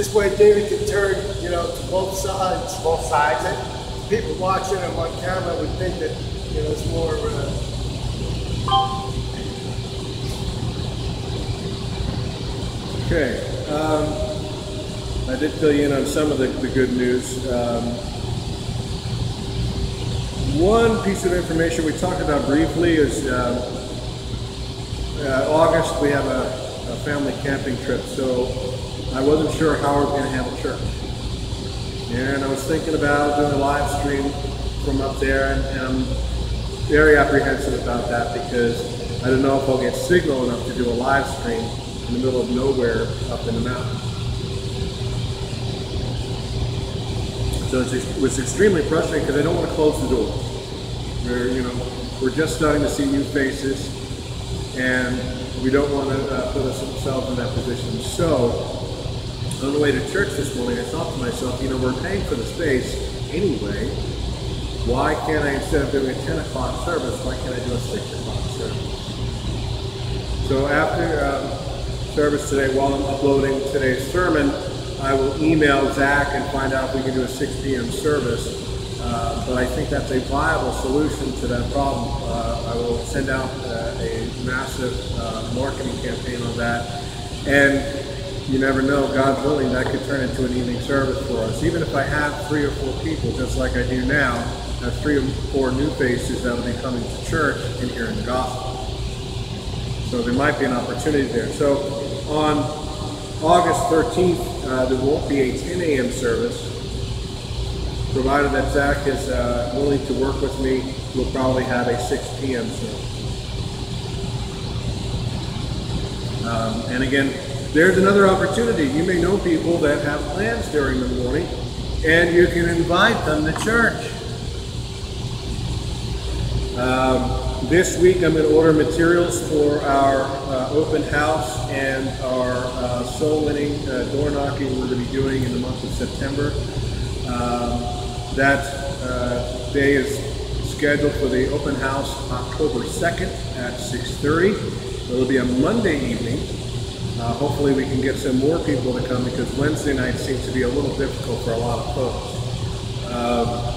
This way David can turn, you know, to both sides. Both sides. And people watching him on camera would think that, you know, it's more, uh, Okay. Um, I did fill you in on some of the, the good news. Um, one piece of information we talked about briefly is uh, uh, August we have a, a, family camping trip, so I wasn't sure how we are going to handle church. And I was thinking about doing a live stream from up there, and, and I'm very apprehensive about that because I don't know if I'll get signal enough to do a live stream in the middle of nowhere up in the mountains. So it was extremely frustrating because I don't want to close the door. We're, you know, we're just starting to see new faces, and we don't want to uh, put ourselves in that position. So, on the way to church this morning, I thought to myself, you know, we're paying for the space anyway. Why can't I, instead of doing a 10 o'clock service, why can't I do a 6 o'clock service? So after um, service today while I'm uploading today's sermon. I will email Zach and find out if we can do a 6 p.m. service. Uh, but I think that's a viable solution to that problem. Uh, I will send out uh, a massive uh, marketing campaign on that. And you never know, God willing, that could turn into an evening service for us. Even if I have three or four people, just like I do now, have three or four new faces that will be coming to church and hearing the gospel. So there might be an opportunity there. So on August 13th, uh, there won't be a 10 a.m. service. Provided that Zach is uh, willing to work with me, we'll probably have a 6 p.m. service. Um, and again, there's another opportunity. You may know people that have plans during the morning, and you can invite them to church. Um, this week I'm going to order materials for our uh, open house and our uh, soul winning uh, door knocking we're going to be doing in the month of September. Um, that uh, day is scheduled for the open house October 2nd at 6.30. It'll be a Monday evening. Uh, hopefully we can get some more people to come because Wednesday night seems to be a little difficult for a lot of folks. Um,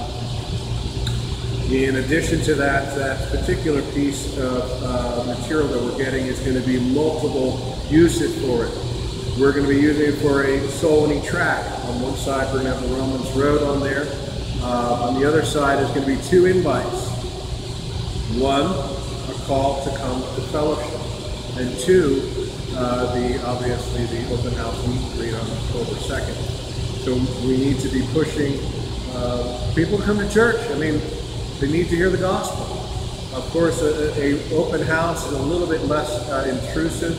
in addition to that, that particular piece of uh, material that we're getting is going to be multiple uses for it. We're going to be using it for a winning tract. On one side, we're going to have the Romans Road on there. Uh, on the other side is going to be two invites. One, a call to come to fellowship. And two, uh, the obviously the open house meet on October 2nd. So we need to be pushing uh, people to come to church. I mean, they need to hear the gospel. Of course, a, a open house is a little bit less uh, intrusive.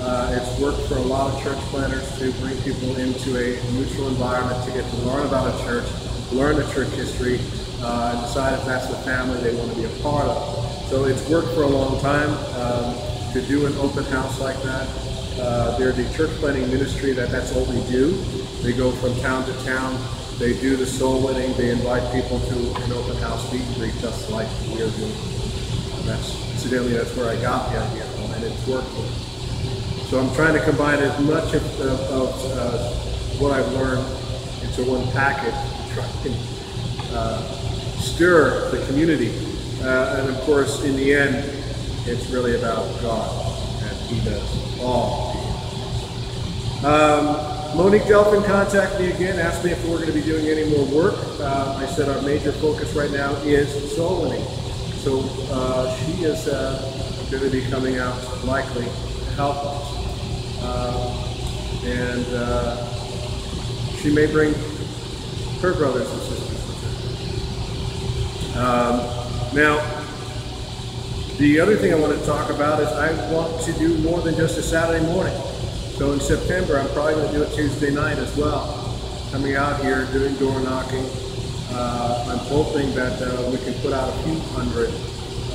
Uh, it's worked for a lot of church planters to bring people into a neutral environment to get to learn about a church, learn the church history, uh, and decide if that's the family they want to be a part of. So it's worked for a long time um, to do an open house like that. Uh, they're the church planting ministry that that's all they do. They go from town to town they do the soul winning. They invite people to an open house meet and greet, just like we are doing. And that's incidentally that's where I got the idea from, and it's working. So I'm trying to combine as much of, of, of uh, what I've learned into one package to try and uh, stir the community. Uh, and of course, in the end, it's really about God, and He does all. Um, Monique Delphin contacted me again, asked me if we're going to be doing any more work. Uh, I said our major focus right now is soul winning. So uh, she is uh, going to be coming out likely to help us. Uh, and uh, she may bring her brothers and sisters with her. Um, now, the other thing I want to talk about is I want to do more than just a Saturday morning. So in September, I'm probably going to do it Tuesday night as well. Coming out here, doing door knocking. Uh, I'm hoping that uh, we can put out a few hundred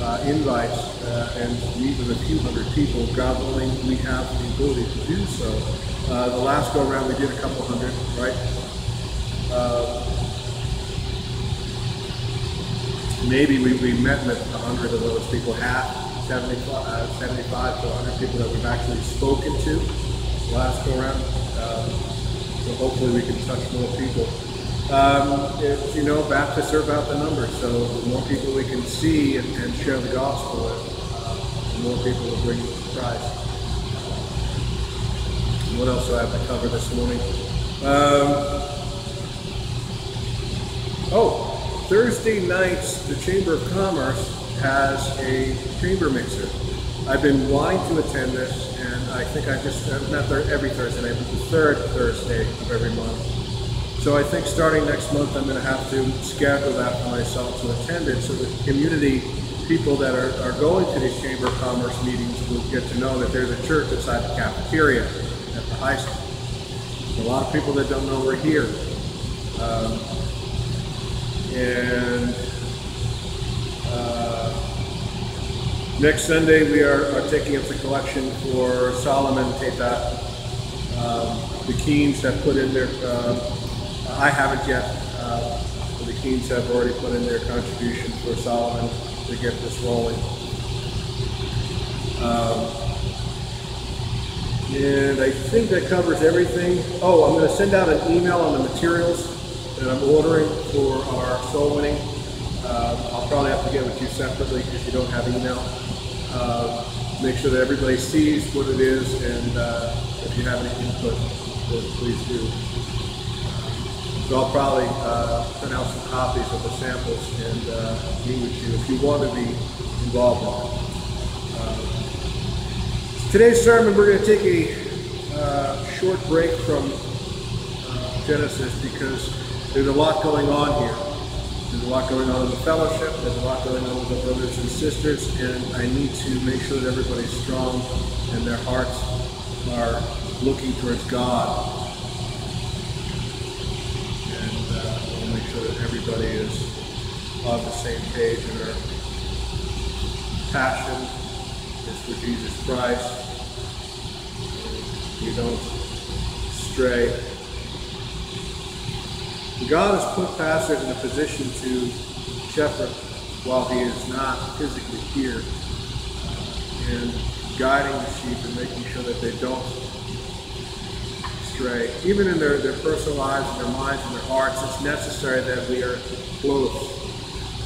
uh, invites uh, and meet with a few hundred people. God willing, we have the ability to do so. Uh, the last go around, we did a couple hundred, right? Uh, maybe we, we met with a hundred of those people, half, 75, 75 to 100 people that we've actually spoken to last go around. Um, So hopefully we can touch more people. Um, it, you know, Baptists are about the numbers, so the more people we can see and, and share the gospel with, uh, the more people will bring you to Christ. What else do I have to cover this morning? Um, oh, Thursday nights, the Chamber of Commerce has a chamber mixer. I've been wanting to attend this, and I think I just, not every Thursday night, but the third Thursday of every month. So I think starting next month, I'm going to have to schedule that for myself to attend it so the community people that are, are going to these Chamber of Commerce meetings will get to know that there's a church outside the cafeteria at the high school. There's a lot of people that don't know we're here. Um, and uh, next Sunday, we are, are, taking up the collection for Solomon Teta. Um, the Keens have put in their uh, I haven't yet. Uh, the Keens have already put in their contribution for Solomon to get this rolling. Um, and I think that covers everything. Oh, I'm going to send out an email on the materials that I'm ordering for our soul winning. Uh, I'll probably have to get with you separately if you don't have email. Uh, make sure that everybody sees what it is, and uh, if you have any input, please do. So I'll probably uh, print out some copies of the samples and uh, meet with you if you want to be involved in it. Uh, today's sermon, we're going to take a short break from Genesis because there's a lot going on here. There's a lot going on in the fellowship. There's a lot going on with the brothers and sisters, and I need to make sure that everybody's strong and their hearts are looking towards God and uh, make sure that everybody is on the same page and our passion is for Jesus Christ. We don't stray. God has put pastors in a position to shepherd while he is not physically here and guiding the sheep and making sure that they don't stray. Even in their, their personal lives and their minds and their hearts, it's necessary that we are close.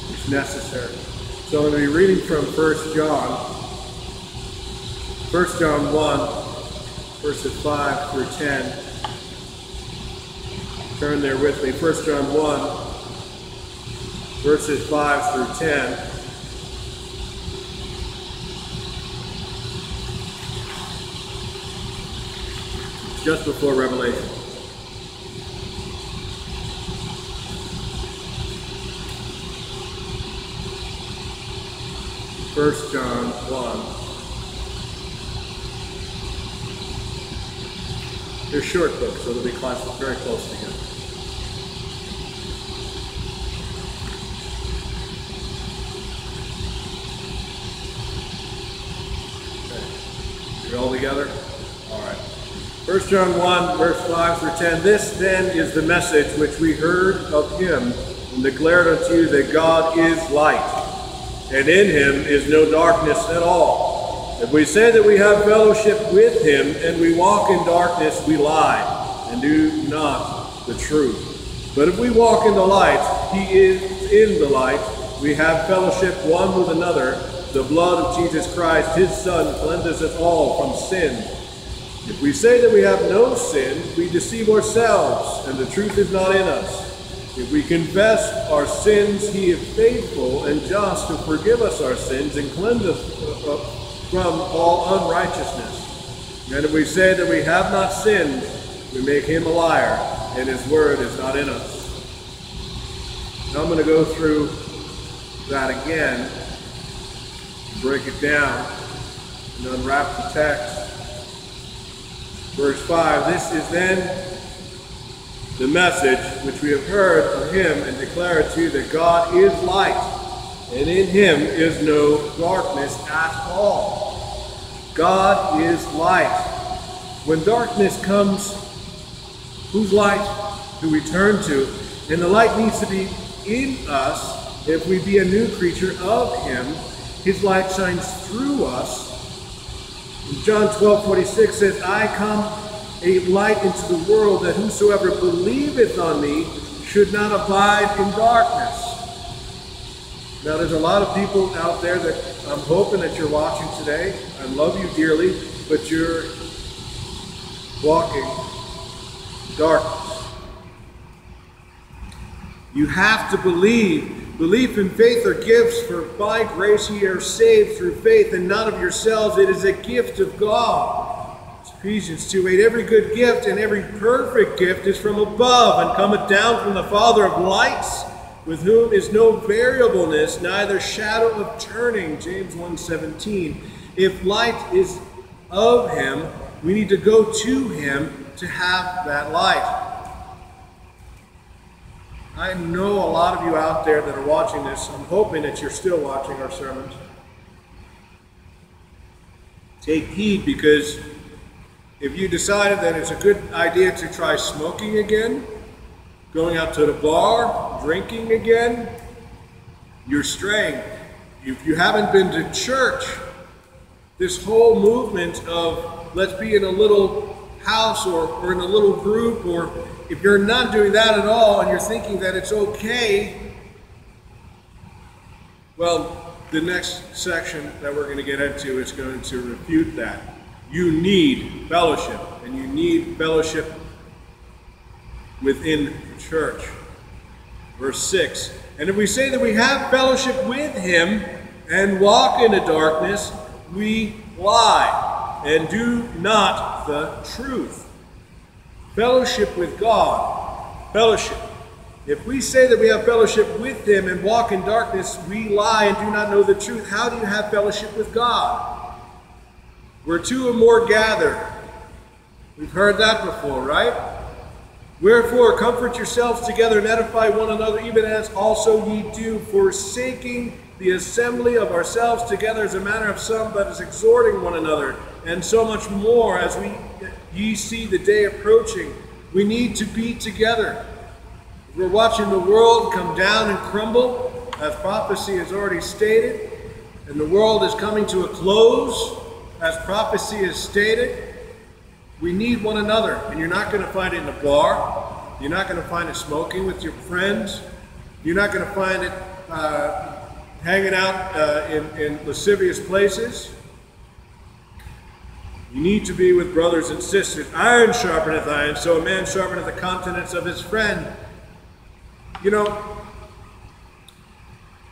It's necessary. So I'm going to be reading from 1 John. 1 John 1, verses 5 through 10. Turn there with me. 1 John 1, verses 5 through 10. just before Revelation. First John 1. They're short books, so they'll be classed very close together. Okay. You're all together? 1 John 1, verse 5 through 10. This then is the message which we heard of him and declared unto you that God is light, and in him is no darkness at all. If we say that we have fellowship with him and we walk in darkness, we lie and do not the truth. But if we walk in the light, he is in the light. We have fellowship one with another. The blood of Jesus Christ, his Son, cleanses us all from sin. If we say that we have no sin, we deceive ourselves, and the truth is not in us. If we confess our sins, he is faithful and just to forgive us our sins and cleanse us uh, uh, from all unrighteousness. And if we say that we have not sinned, we make him a liar, and his word is not in us. Now I'm going to go through that again, break it down, and unwrap the text. Verse 5 This is then the message which we have heard of him and declare to you that God is light, and in him is no darkness at all. God is light. When darkness comes, whose light do we turn to? And the light needs to be in us if we be a new creature of him. His light shines through us John 12, 46 says, I come a light into the world, that whosoever believeth on me should not abide in darkness. Now, there's a lot of people out there that I'm hoping that you're watching today. I love you dearly, but you're walking darkness. You have to believe. Belief and faith are gifts, for by grace ye are saved through faith, and not of yourselves. It is a gift of God. Ephesians 2 8. Every good gift and every perfect gift is from above, and cometh down from the Father of lights, with whom is no variableness, neither shadow of turning. James 1 17. If light is of him, we need to go to him to have that light. I know a lot of you out there that are watching this. I'm hoping that you're still watching our sermons. Take heed because if you decided that it's a good idea to try smoking again, going out to the bar, drinking again, you're straying. If you haven't been to church, this whole movement of let's be in a little house or, or in a little group, or if you're not doing that at all and you're thinking that it's okay, well, the next section that we're going to get into is going to refute that. You need fellowship, and you need fellowship within the church. Verse 6 And if we say that we have fellowship with him and walk in the darkness, we lie and do not the truth. Fellowship with God. Fellowship. If we say that we have fellowship with Him and walk in darkness, we lie and do not know the truth. How do you have fellowship with God? Where two or more gather. We've heard that before, right? Wherefore, comfort yourselves together and edify one another, even as also ye do, forsaking the assembly of ourselves together as a matter of some, but as exhorting one another, and so much more as we ye see the day approaching. We need to be together. We're watching the world come down and crumble, as prophecy has already stated, and the world is coming to a close, as prophecy has stated. We need one another, and you're not going to find it in a bar. You're not going to find it smoking with your friends. You're not going to find it uh, hanging out uh, in, in lascivious places. You need to be with brothers and sisters. Iron sharpeneth iron, so a man sharpeneth the countenance of his friend. You know,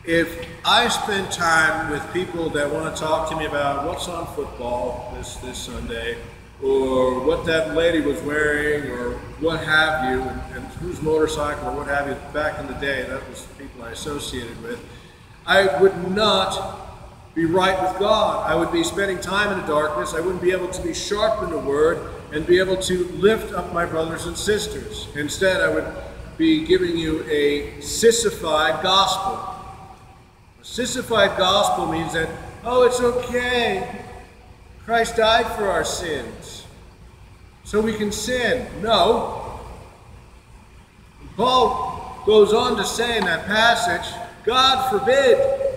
if I spend time with people that want to talk to me about what's on football this, this Sunday, or what that lady was wearing, or what have you, and, and whose motorcycle, or what have you, back in the day, that was the people I associated with, I would not be right with God. I would be spending time in the darkness. I wouldn't be able to be sharp in the word and be able to lift up my brothers and sisters. Instead, I would be giving you a sissified gospel. A sissified gospel means that, oh, it's okay. Christ died for our sins. So we can sin. No. Paul goes on to say in that passage, God forbid.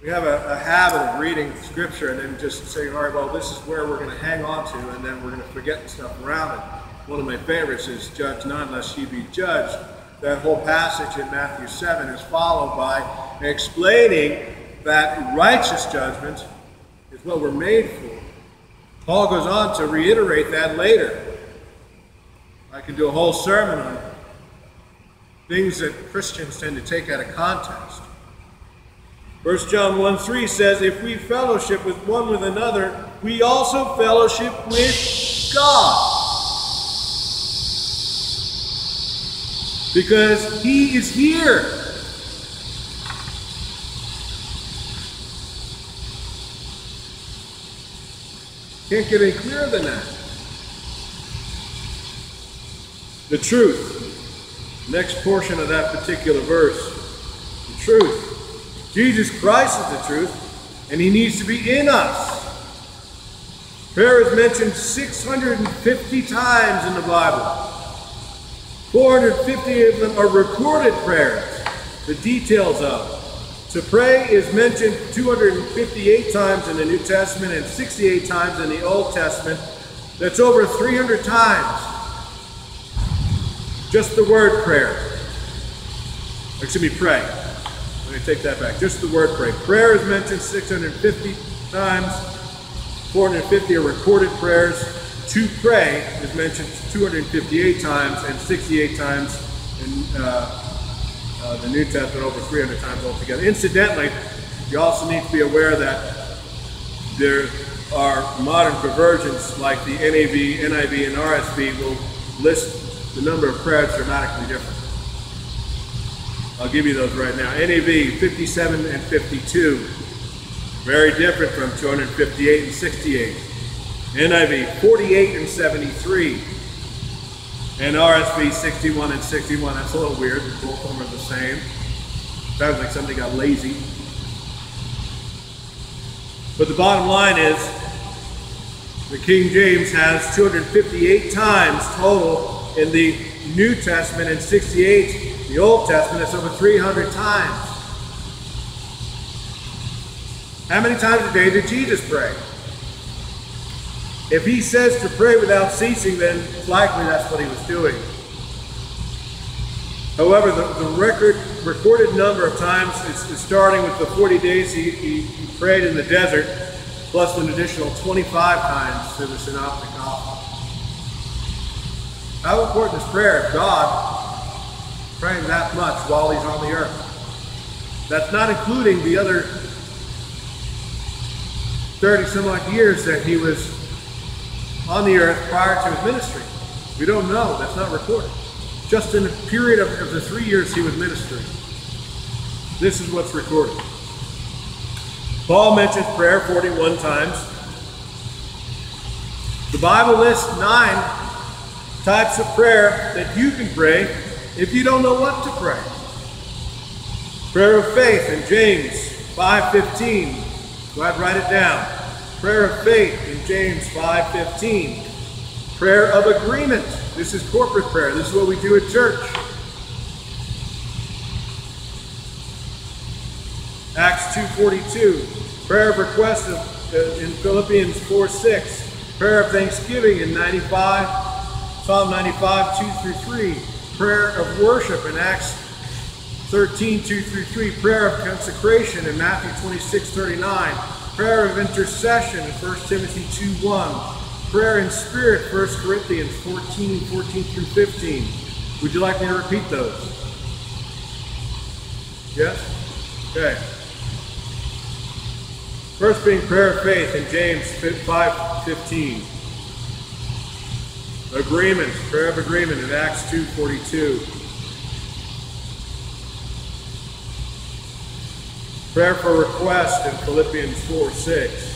We have a, a, habit of reading scripture and then just saying, all right, well, this is where we're going to hang on to, and then we're going to forget the stuff around it. One of my favorites is judge not lest ye be judged. That whole passage in Matthew 7 is followed by explaining that righteous judgment is what we're made for. Paul goes on to reiterate that later. I can do a whole sermon on things that Christians tend to take out of context. 1 John 1 3 says, If we fellowship with one with another, we also fellowship with God. Because He is here. Can't get any clearer than that. The truth. Next portion of that particular verse. The truth. Jesus Christ is the truth, and he needs to be in us. Prayer is mentioned 650 times in the Bible. 450 of them are recorded prayers, the details of. To pray is mentioned 258 times in the New Testament and 68 times in the Old Testament. That's over 300 times. Just the word prayer. Excuse me, pray. Let me take that back. Just the word pray. Prayer is mentioned 650 times. 450 are recorded prayers. To pray is mentioned 258 times and 68 times in uh, uh, the New Testament, over 300 times altogether. Incidentally, you also need to be aware that there are modern conversions like the NAV, NIV, and RSV will list the number of prayers dramatically different. I'll give you those right now. NAV 57 and 52, very different from 258 and 68. NIV 48 and 73. And RSV 61 and 61. That's a little weird. Both of them are the same. Sounds like somebody got lazy. But the bottom line is the King James has 258 times total in the New Testament and 68 the Old Testament. It's over 300 times. How many times a day did Jesus pray? If he says to pray without ceasing, then likely that's what he was doing. However, the, the record recorded number of times is, is starting with the 40 days he, he, he, prayed in the desert, plus an additional 25 times to the Synoptic Gospel. How important is prayer? God praying that much while he's on the earth. That's not including the other 30 some odd years that he was on the earth prior to his ministry. We don't know. That's not recorded. Just in the period of, of the three years he was ministering. This is what's recorded. Paul mentions prayer 41 times. The Bible lists nine types of prayer that you can pray if you don't know what to pray. Prayer of faith in James 5.15. Go ahead and write it down. Prayer of faith in James 5.15. Prayer of agreement. This is corporate prayer. This is what we do at church. Acts 2.42. Prayer of request of, uh, in Philippians 4.6. Prayer of thanksgiving in 95. Psalm 95, 2 through 3. Prayer of worship in Acts 13, 2 through 3. Prayer of consecration in Matthew 26, 39 prayer of intercession in 1 Timothy 2, 1, prayer in spirit, 1 Corinthians 14, 14 through 15. Would you like me to repeat those? Yes? Okay. First being prayer of faith in James 5.15. Agreement, prayer of agreement in Acts 2.42. Prayer for request in Philippians 4 6.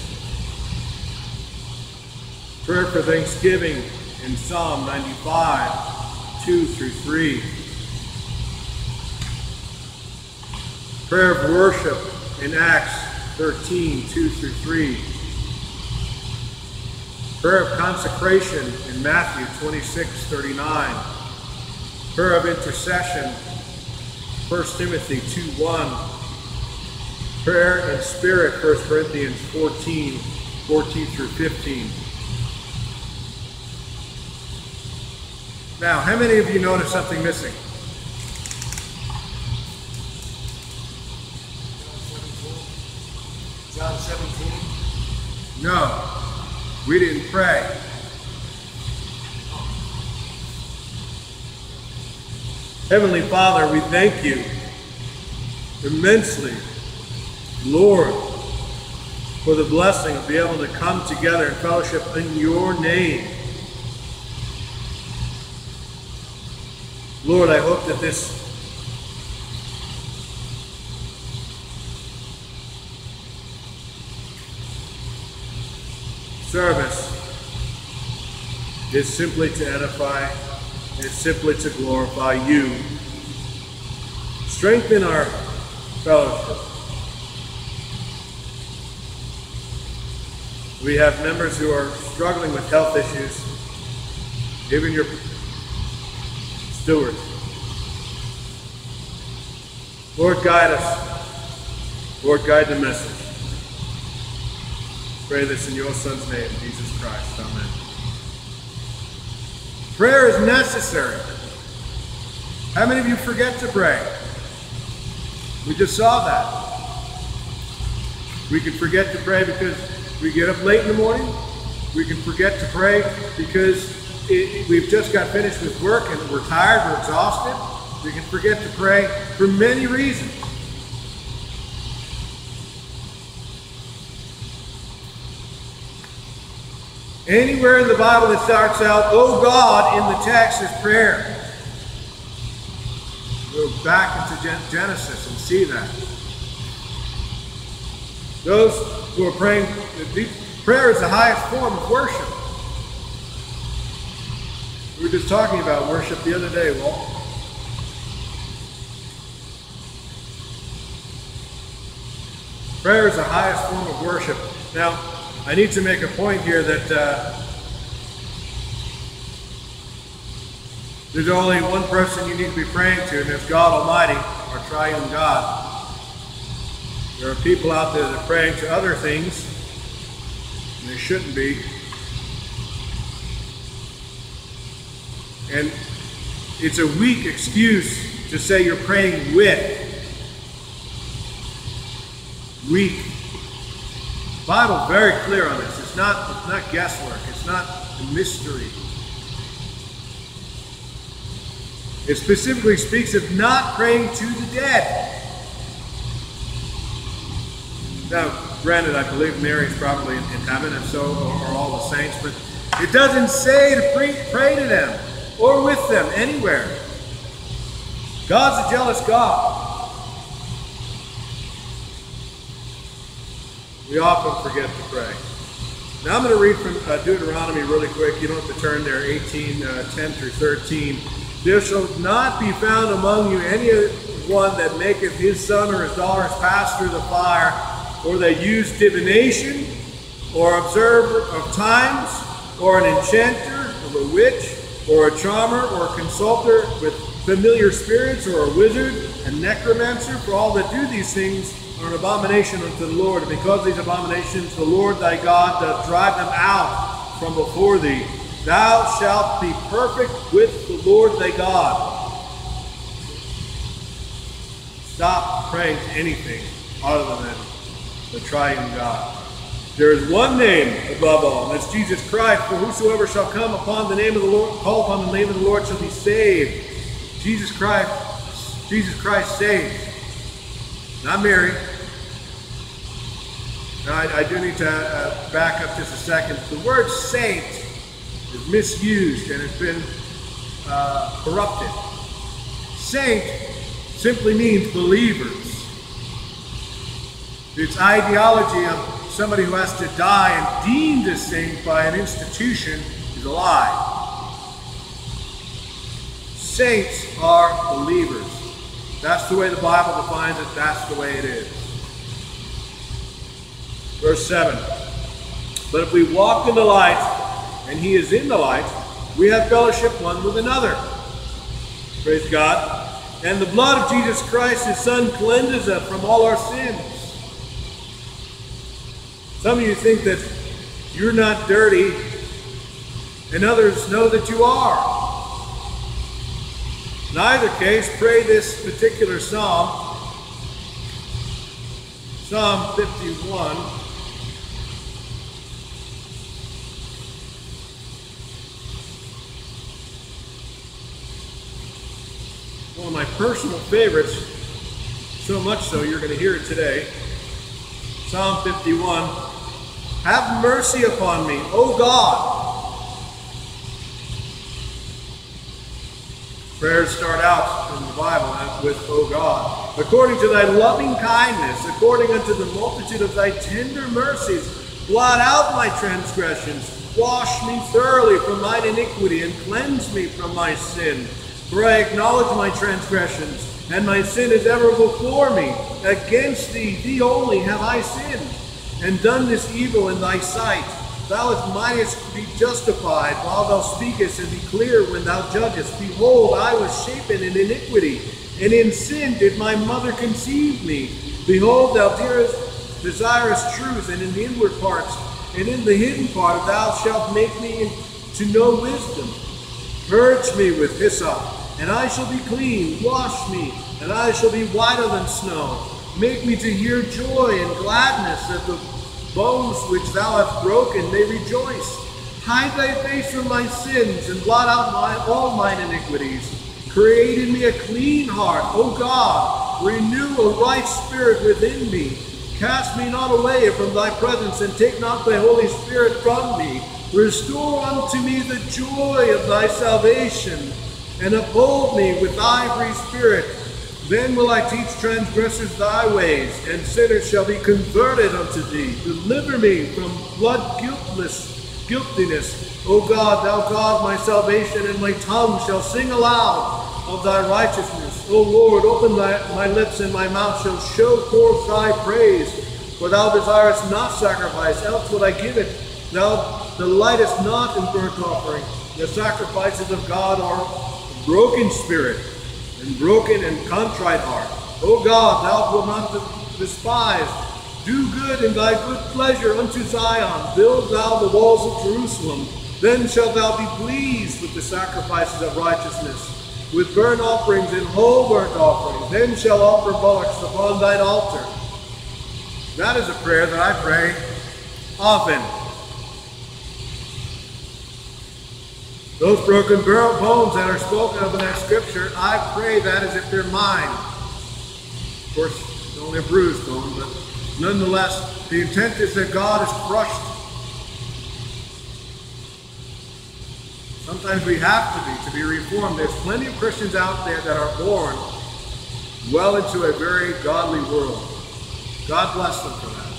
Prayer for thanksgiving in Psalm 95 2 through 3. Prayer of worship in Acts 13 2 through 3. Prayer of consecration in Matthew 26 39. Prayer of intercession 1 Timothy 2 1 Prayer and spirit, 1 Corinthians 14, 14 through 15. Now, how many of you noticed something missing? John 17? No, we didn't pray. Heavenly Father, we thank you immensely Lord, for the blessing of being able to come together in fellowship in your name. Lord, I hope that this service is simply to edify, is simply to glorify you. Strengthen our fellowship. We have members who are struggling with health issues. Even your stewards. Lord, guide us. Lord, guide the message. Pray this in your Son's name, Jesus Christ. Amen. Prayer is necessary. How many of you forget to pray? We just saw that. We can forget to pray because we get up late in the morning. We can forget to pray because it, we've just got finished with work and we're tired, we're exhausted. We can forget to pray for many reasons. Anywhere in the Bible that starts out, oh God, in the text is prayer. Go back into Genesis and see that. Those who are praying, prayer is the highest form of worship. We were just talking about worship the other day, Walt. Prayer is the highest form of worship. Now, I need to make a point here that uh, there's only one person you need to be praying to, and that's God Almighty, our triune God. There are people out there that are praying to other things, and they shouldn't be. And it's a weak excuse to say you're praying with. Weak. Bible very clear on this. It's not, it's not guesswork. It's not a mystery. It specifically speaks of not praying to the dead. Now, granted, I believe Mary is probably in, in heaven, and so are all the saints, but it doesn't say to pray, pray to them or with them anywhere. God's a jealous God. We often forget to pray. Now I'm going to read from uh, Deuteronomy really quick. You don't have to turn there, 18, uh, 10 through 13. There shall not be found among you any one that maketh his son or his daughters pass through the fire, or that use divination, or observer of times, or an enchanter, or a witch, or a charmer, or a consulter with familiar spirits, or a wizard, a necromancer, for all that do these things are an abomination unto the Lord. And because these abominations, the Lord thy God doth drive them out from before thee. Thou shalt be perfect with the Lord thy God. Stop praying to anything other than the triune God. There is one name above all, and that's Jesus Christ. For whosoever shall come upon the name of the Lord, call upon the name of the Lord, shall be saved. Jesus Christ, Jesus Christ saves. Not Mary, now, I, I do need to uh, back up just a second. The word saint is misused and it's been uh, corrupted. Saint simply means believers. Its ideology of somebody who has to die and deemed a saint by an institution is a lie. Saints are believers. That's the way the Bible defines it, that's the way it is. Verse 7. But if we walk in the light, and he is in the light, we have fellowship one with another. Praise God. And the blood of Jesus Christ, his Son, cleanses us from all our sins. Some of you think that you're not dirty, and others know that you are. In either case, pray this particular psalm, Psalm 51. Of my personal favorites, so much so you're going to hear it today. Psalm 51 Have mercy upon me, O God. Prayers start out in the Bible with, O God. According to thy loving kindness, according unto the multitude of thy tender mercies, blot out my transgressions. Wash me thoroughly from mine iniquity and cleanse me from my sin. For I acknowledge my transgressions, and my sin is ever before me. Against thee, thee only, have I sinned, and done this evil in thy sight. Thou mightest be justified while thou speakest, and be clear when thou judgest. Behold, I was shapen in iniquity, and in sin did my mother conceive me. Behold, thou dearest, desirest truth, and in the inward parts, and in the hidden part thou shalt make me to know wisdom. Purge me with hyssop, and I shall be clean. Wash me, and I shall be whiter than snow. Make me to hear joy and gladness, that the bones which thou hast broken may rejoice. Hide thy face from my sins, and blot out my, all mine iniquities. Create in me a clean heart, O God. Renew a right spirit within me. Cast me not away from thy presence, and take not thy Holy Spirit from me. Restore unto me the joy of thy salvation, and uphold me with thy free spirit. Then will I teach transgressors thy ways, and sinners shall be converted unto thee. Deliver me from blood guiltless guiltiness. O God, thou God, my salvation, and my tongue shall sing aloud of thy righteousness. O Lord, open thy, my lips, and my mouth shall show forth thy praise. For thou desirest not sacrifice, else would I give it. Thou delightest not in burnt offering. The sacrifices of God are broken spirit, and broken and contrite heart. O God, thou wilt not despise. Do good in thy good pleasure unto Zion. Build thou the walls of Jerusalem. Then shalt thou be pleased with the sacrifices of righteousness, with burnt offerings and whole burnt offerings. Then shall offer bullocks upon thine altar. That is a prayer that I pray often. Those broken bones that are spoken of in that scripture, I pray that as if they're mine. Of course, it's only a bruised bone, but nonetheless, the intent is that God is crushed. Sometimes we have to be to be reformed. There's plenty of Christians out there that are born well into a very godly world. God bless them for that.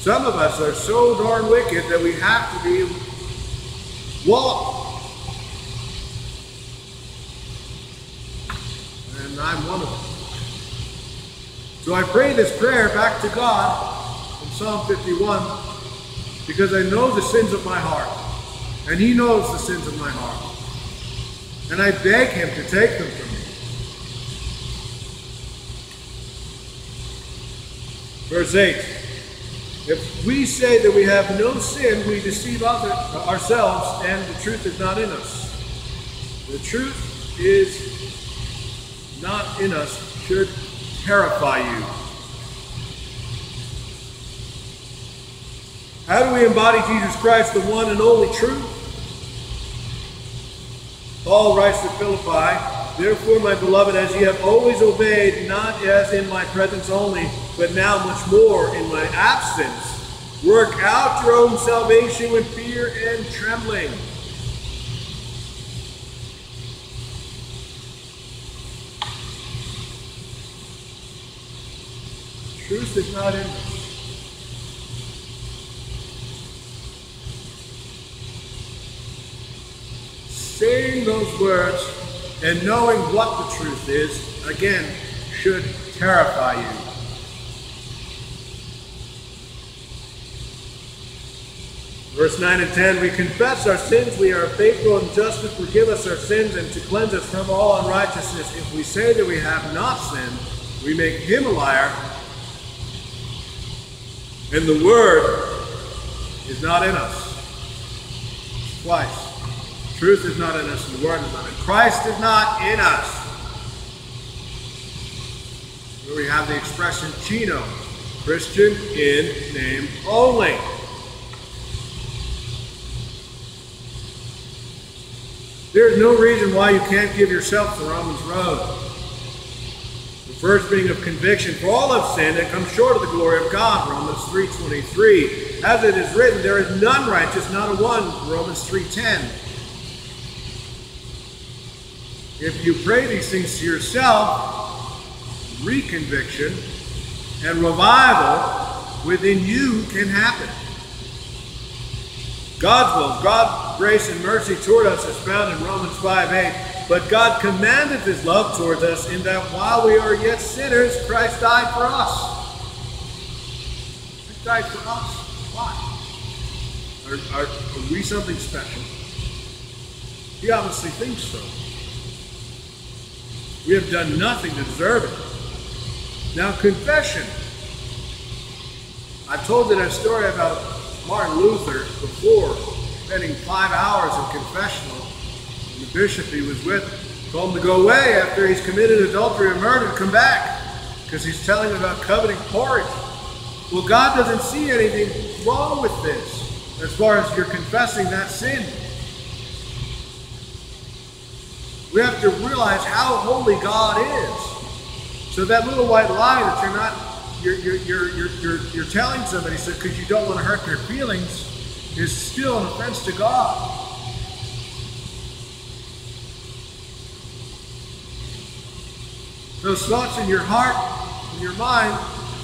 Some of us are so darn wicked that we have to be walked and I'm one of them. So I pray this prayer back to God in Psalm 51 because I know the sins of my heart, and He knows the sins of my heart. And I beg Him to take them from me. Verse 8 If we say that we have no sin, we deceive ourselves, and the truth is not in us. The truth is not in us should terrify you. How do we embody Jesus Christ, the one and only truth? Paul writes to Philippi, Therefore, my beloved, as ye have always obeyed, not as in my presence only, but now much more in my absence, work out your own salvation with fear and trembling. Truth is not in us. Saying those words and knowing what the truth is, again, should terrify you. Verse 9 and 10, we confess our sins, we are faithful and just to forgive us our sins and to cleanse us from all unrighteousness. If we say that we have not sinned, we make him a liar, and the Word is not in us. Twice. Truth is not in us, and the Word is not in us. Christ is not in us. Here we have the expression Chino, Christian in name only. There's no reason why you can't give yourself the Romans road. First being of conviction, for all have sinned and come short of the glory of God, Romans 3.23. As it is written, there is none righteous, not a one, Romans 3.10. If you pray these things to yourself, reconviction and revival within you can happen. God's will, God's grace and mercy toward us is found in Romans 5 8. But God commanded his love towards us in that while we are yet sinners, Christ died for us. Christ died for us. Why? Are, are, are we something special? He obviously thinks so. We have done nothing to deserve it. Now, confession. I've told you that story about Martin Luther before, spending five hours in confessional. Bishop he was with told him to go away after he's committed adultery and murder come back because he's telling him about coveting porridge. Well, God doesn't see anything wrong with this as far as you're confessing that sin. We have to realize how holy God is. So that little white lie that you're not, you're, you're, you're, you're, you're telling somebody so because you don't want to hurt their feelings is still an offense to God. Those thoughts in your heart and your mind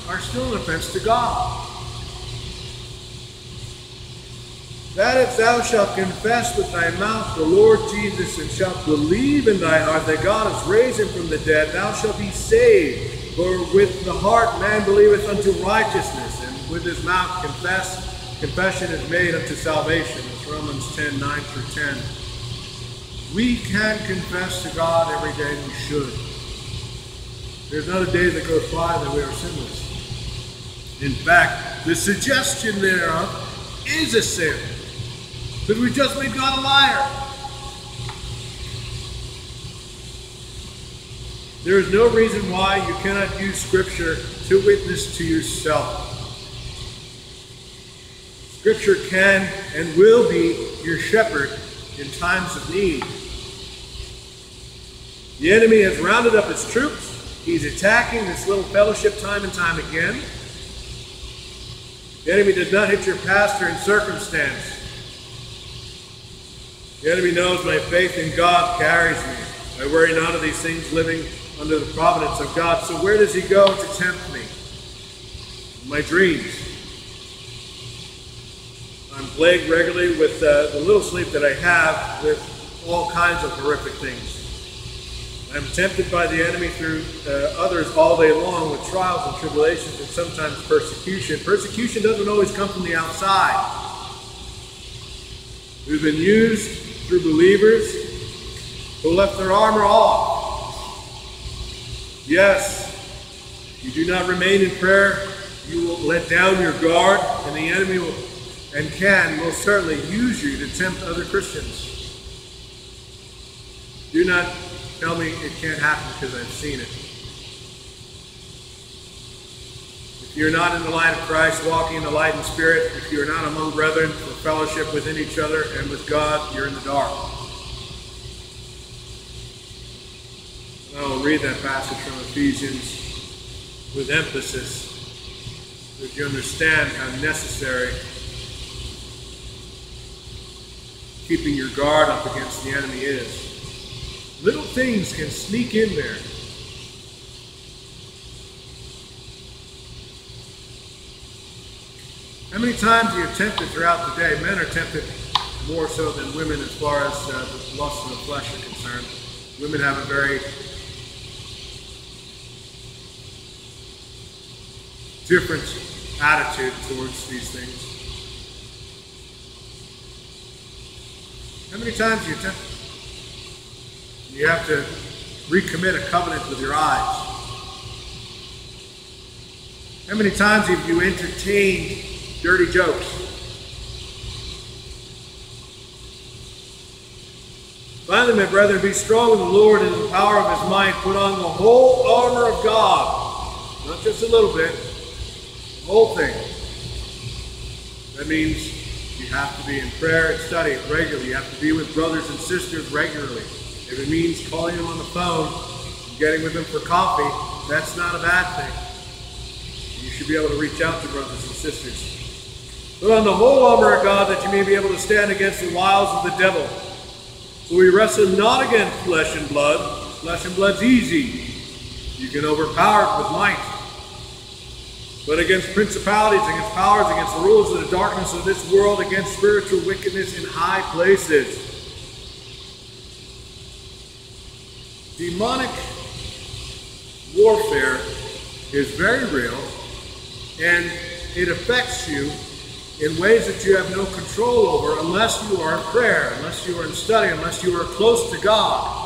are still an offense to God. That if thou shalt confess with thy mouth the Lord Jesus and shalt believe in thy heart that God has raised him from the dead, thou shalt be saved. For with the heart man believeth unto righteousness, and with his mouth confess, confession is made unto salvation. It's Romans 10, 9 through 10. We can confess to God every day, we should. There's not a day that goes by that we are sinless. In fact, the suggestion thereof is a sin. Because we just made God a liar. There is no reason why you cannot use Scripture to witness to yourself. Scripture can and will be your shepherd in times of need. The enemy has rounded up his troops. He's attacking this little fellowship time and time again. The enemy does not hit your pastor in circumstance. The enemy knows my faith in God carries me. I worry not of these things living under the providence of God. So where does he go to tempt me? My dreams. I'm plagued regularly with uh, the little sleep that I have with all kinds of horrific things. I'm tempted by the enemy through uh, others all day long with trials and tribulations and sometimes persecution. Persecution doesn't always come from the outside. We've been used through believers who left their armor off. Yes, you do not remain in prayer, you will let down your guard, and the enemy will and can will certainly use you to tempt other Christians. Do not tell me it can't happen because I've seen it. If you're not in the light of Christ, walking in the light and spirit, if you're not among brethren for fellowship within each other and with God, you're in the dark. I'll read that passage from Ephesians with emphasis so that you understand how necessary keeping your guard up against the enemy is. Little things can sneak in there. How many times are you tempted throughout the day? Men are tempted more so than women as far as uh, the lust of the flesh are concerned. Women have a very different attitude towards these things. How many times are you tempted? You have to recommit a covenant with your eyes. How many times have you entertained dirty jokes? Finally, my brethren, be strong in the Lord and in the power of his might. Put on the whole armor of God. Not just a little bit, the whole thing. That means you have to be in prayer and study regularly. You have to be with brothers and sisters regularly. If it means calling them on the phone, getting with them for coffee, that's not a bad thing. You should be able to reach out to brothers and sisters. Put on the whole armor of God that you may be able to stand against the wiles of the devil. For we wrestle not against flesh and blood. Flesh and blood's easy. You can overpower it with might. But against principalities, against powers, against the rulers of the darkness of this world, against spiritual wickedness in high places. Demonic warfare is very real and it affects you in ways that you have no control over unless you are in prayer, unless you are in study, unless you are close to God.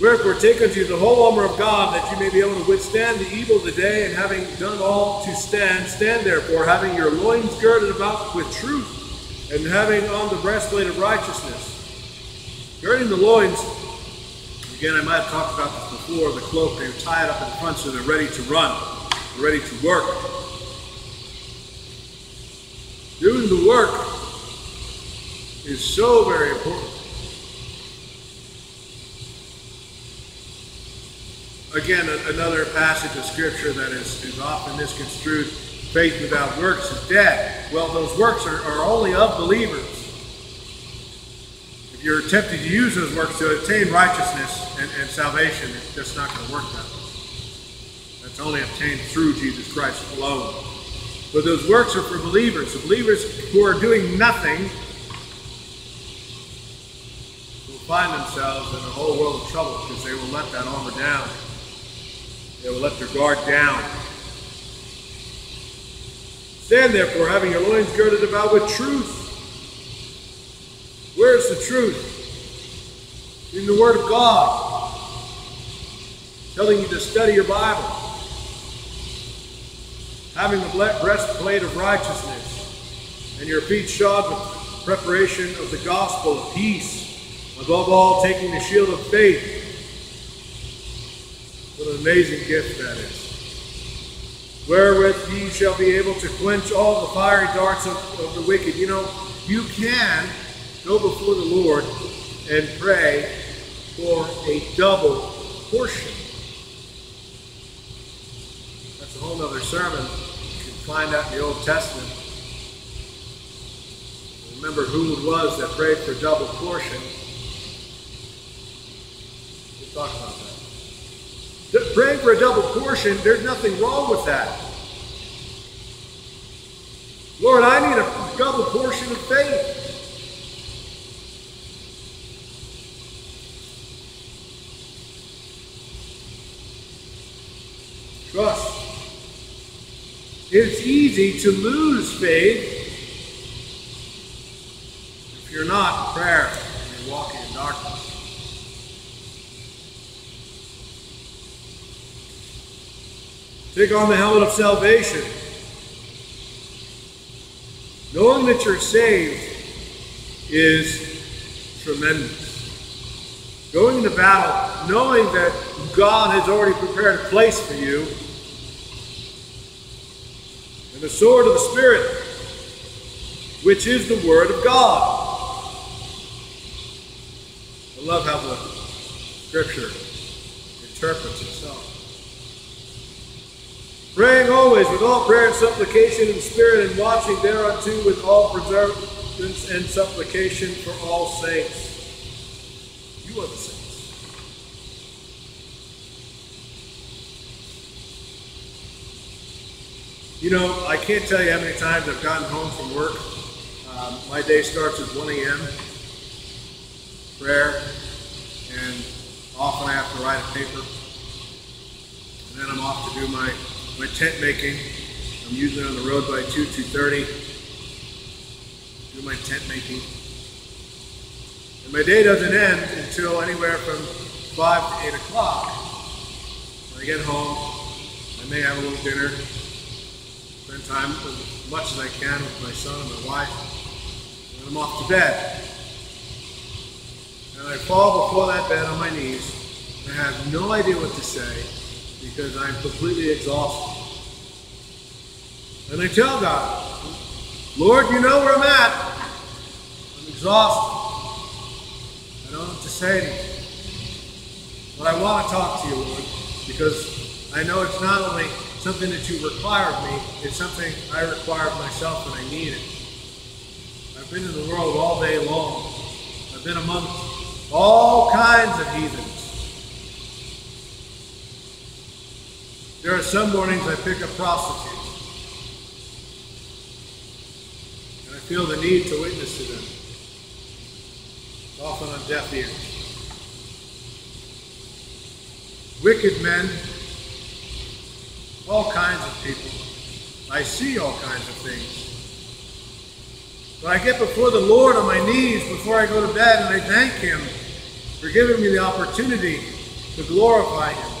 Wherefore, take unto you the whole armor of God, that you may be able to withstand the evil of the day, and having done all to stand, stand therefore, having your loins girded about with truth, and having on the breastplate of righteousness. Girding the loins, again, I might have talked about this before, the cloak, they tie it up in front so they're ready to run, ready to work. Doing the work is so very important. Again, another passage of scripture that is, is often misconstrued faith without works is dead. Well, those works are, are only of believers. If you're attempting to use those works to attain righteousness and, and salvation, it's just not going to work that way. That's only obtained through Jesus Christ alone. But those works are for believers. The believers who are doing nothing will find themselves in a whole world of trouble because they will let that armor down. They will let their guard down. Stand therefore, having your loins girded about with truth. Where's the truth? In the Word of God. Telling you to study your Bible. Having the breastplate of righteousness, and your feet shod with preparation of the gospel of peace. Above all, taking the shield of faith what an amazing gift that is. Wherewith ye shall be able to quench all the fiery darts of, of the wicked. You know, you can go before the Lord and pray for a double portion. That's a whole other sermon. You can find out in the Old Testament. Remember who it was that prayed for double portion. We'll talk about that. Praying for a double portion, there's nothing wrong with that. Lord, I need a double portion of faith. Trust. It's easy to lose faith if you're not in prayer and you're walking in darkness. Take on the helmet of salvation. Knowing that you're saved is tremendous. Going into battle, knowing that God has already prepared a place for you, and the sword of the Spirit, which is the Word of God. I love how the Scripture interprets. Praying always with all prayer and supplication in spirit and watching thereunto with all perseverance and supplication for all saints. You are the saints. You know, I can't tell you how many times I've gotten home from work. Um, my day starts at 1 a.m. Prayer, and often I have to write a paper. And then I'm off to do my my tent making. I'm usually on the road by 2, 2.30. Do my tent making. And my day doesn't end until anywhere from 5 to 8 o'clock. When I get home, I may have a little dinner, spend time as much as I can with my son and my wife, and I'm off to bed. And I fall before that bed on my knees, and I have no idea what to say, because I'm completely exhausted. And I tell God, Lord, you know where I'm at. I'm exhausted. I don't what to say you. But I want to talk to you, Lord, because I know it's not only something that you require of me, it's something I require of myself and I need it. I've been in the world all day long. I've been among all kinds of heathens. There are some mornings I pick up prostitutes. And I feel the need to witness to them. Often on deaf ears. Wicked men, all kinds of people. I see all kinds of things. But I get before the Lord on my knees before I go to bed and I thank Him for giving me the opportunity to glorify Him.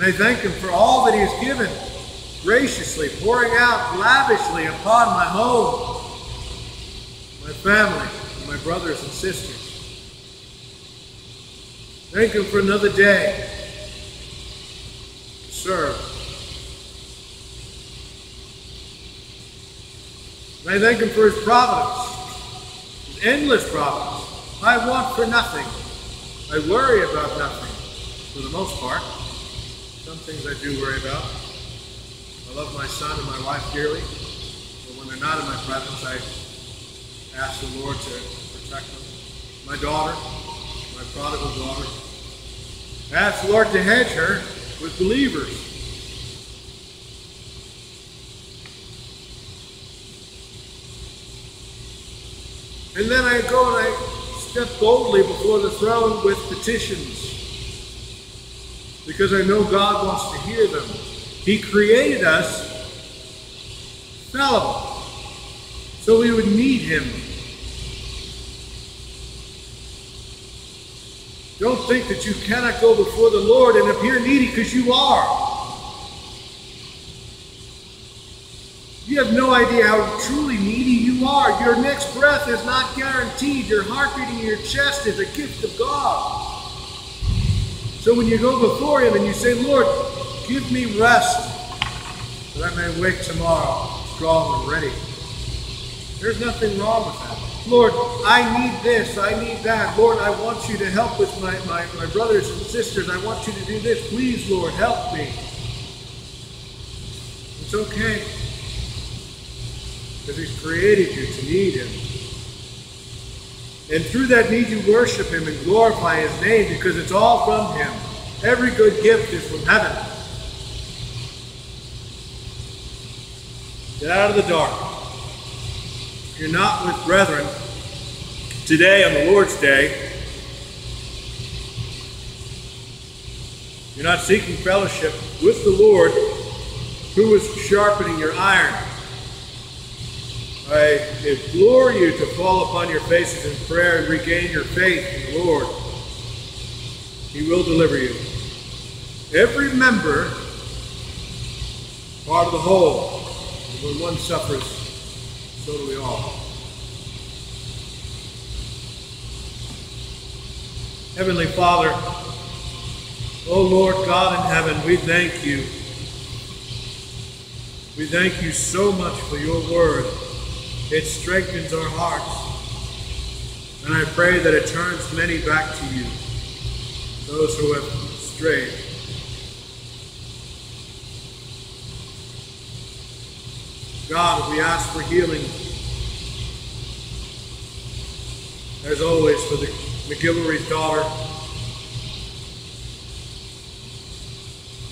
And I thank Him for all that He has given, graciously pouring out lavishly upon my home, my family, and my brothers and sisters. Thank Him for another day to serve. And I thank Him for His providence, His endless providence. I want for nothing. I worry about nothing, for the most part. Some things I do worry about. I love my son and my wife dearly, but when they're not in my presence, I ask the Lord to protect them. My daughter, my prodigal daughter. I ask the Lord to hedge her with believers. And then I go and I step boldly before the throne with petitions because I know God wants to hear them. He created us fallible so we would need Him. Don't think that you cannot go before the Lord and appear needy because you are. You have no idea how truly needy you are. Your next breath is not guaranteed. Your heartbeat in your chest is a gift of God. So when you go before Him and you say, Lord, give me rest that I may wake tomorrow strong and ready. There's nothing wrong with that. Lord, I need this, I need that. Lord, I want you to help with my, my, my brothers and sisters. I want you to do this. Please, Lord, help me. It's okay. Because He's created you to need Him. And through that need, you worship Him and glorify His name because it's all from Him. Every good gift is from heaven. Get out of the dark. If you're not with brethren, today on the Lord's Day, you're not seeking fellowship with the Lord who is sharpening your iron. I implore you to fall upon your faces in prayer and regain your faith in the Lord. He will deliver you. Every member, part of the whole. When one suffers, so do we all. Heavenly Father, O Lord God in heaven, we thank you. We thank you so much for your word. It strengthens our hearts. And I pray that it turns many back to you, those who have strayed. God, we ask for healing. As always, for the McGillivray's daughter,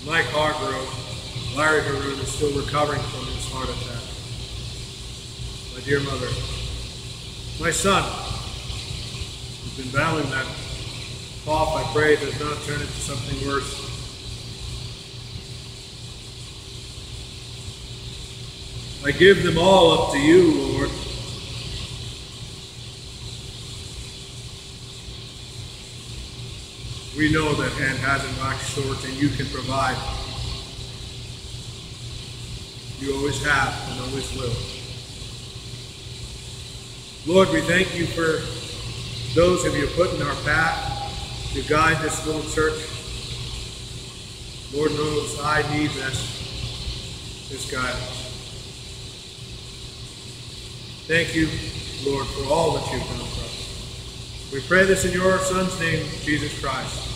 Mike Hargrove, Larry Haroon is still recovering from his heart attack. Dear mother, my son, who's been battling that cough, I pray does not turn into something worse. I give them all up to you, Lord. We know that hand hasn't waxed short and you can provide. You always have and always will. Lord, we thank you for those of you put in our path to guide this little church. Lord knows I need this, this guidance. Thank you, Lord, for all that you've done for us. We pray this in your Son's name, Jesus Christ.